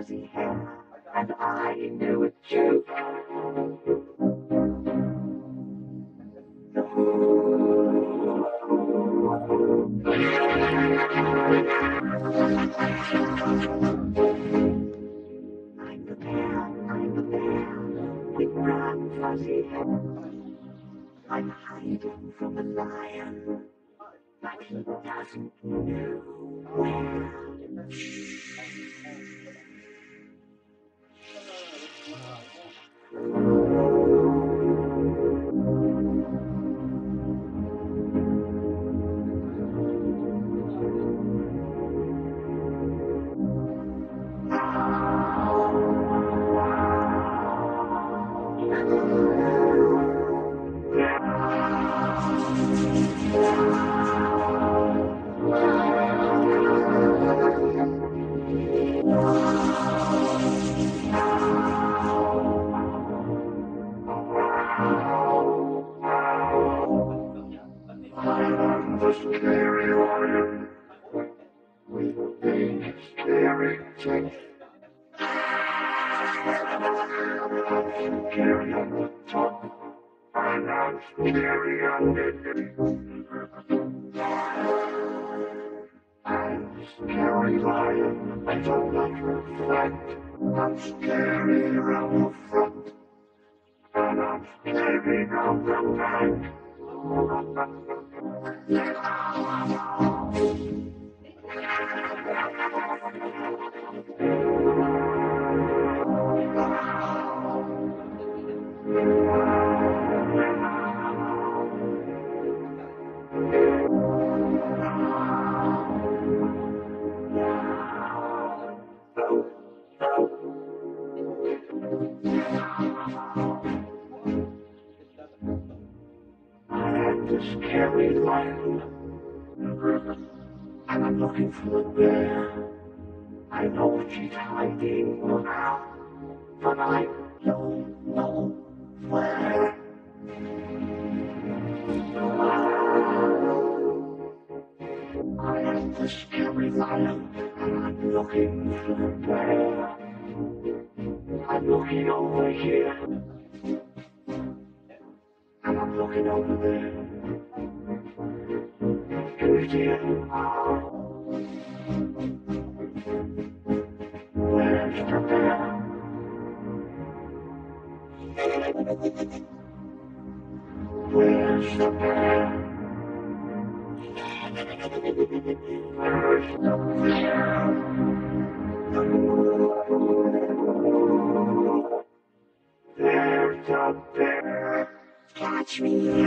fuzzy and I know a joke. I'm the bear, I'm the bear, with brown fuzzy. I'm hiding from the lion, but he doesn't know where. I'm scary teeth. I'm scary on the top, and I'm scary underneath. I'm scary lion, I don't like reflect. I'm scary around the front, and I'm scary on the back. The and I'm looking for a bear. I know she's hiding but I don't know where. I am the scary lion, and I'm looking for the bear. I'm looking over here, and I'm looking over there. There's a bear. Catch me.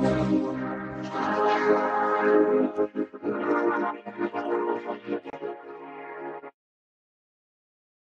Thank you.